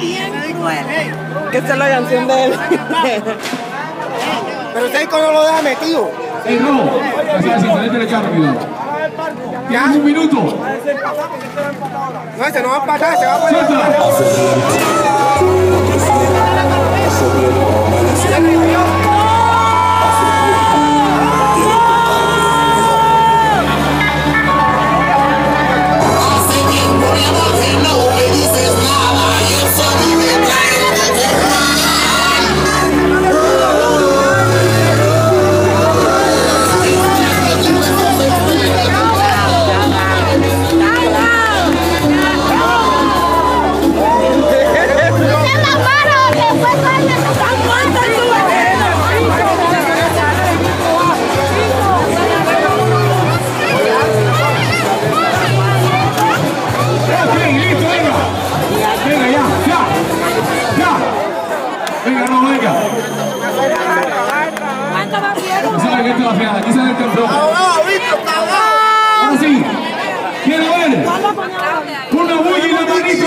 bien Que la canción de él. Pero usted cómo lo deja metido. No. Así un minuto. No, se no va a empatar, se va a poner. la gente de la fiada, aquí se ve el temblor. Ahora sí, quiero ver. Bulla y la manito.